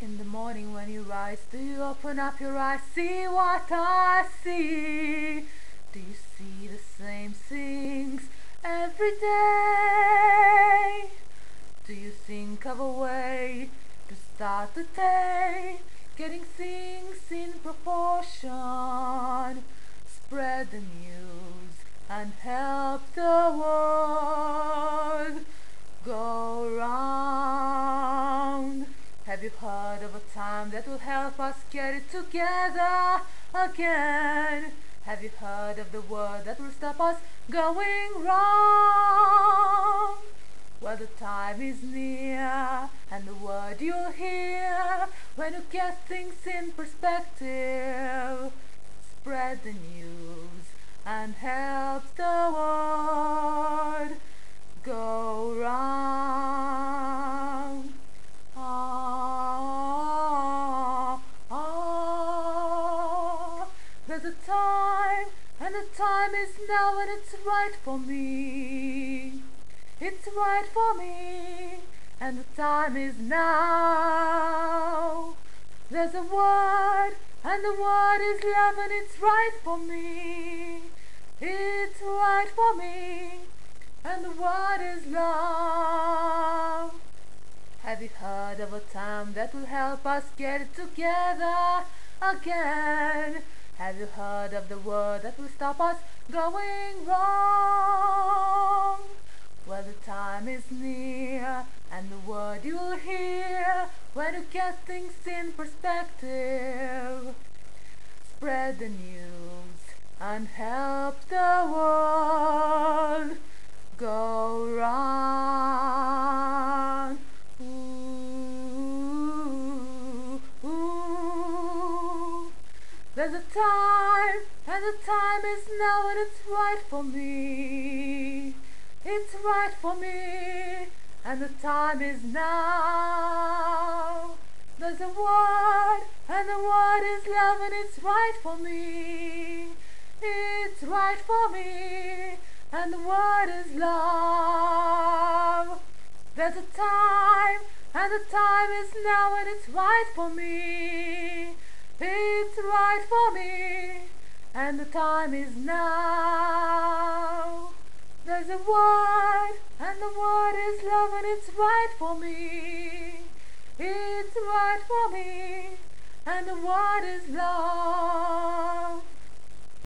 In the morning when you rise, do you open up your eyes, see what I see? Do you see the same things every day? Do you think of a way to start the day? Getting things in proportion, spread the news and help the world time that will help us get it together again? Have you heard of the word that will stop us going wrong? Well, the time is near, and the word you'll hear when you get things in perspective. Spread the news and help the world there's a time, and the time is now, and it's right for me. It's right for me, and the time is now. There's a word, and the word is love, and it's right for me. It's right for me, and the word is love. Have you heard of a time that will help us get together again? Have you heard of the word that will stop us going wrong? Well, the time is near, and the word you'll hear when you get things in perspective. Spread the news and help the world There's a time, and the time is now, and it's right for me. It's right for me, and the time is now. There's a word, and the word is love, and it's right for me. It's right for me, and the word is love. There's a time, and the time is now, and it's right for me. It's right for me, and the time is now. There's a word, and the word is love, and it's right for me. It's right for me, and the word is love.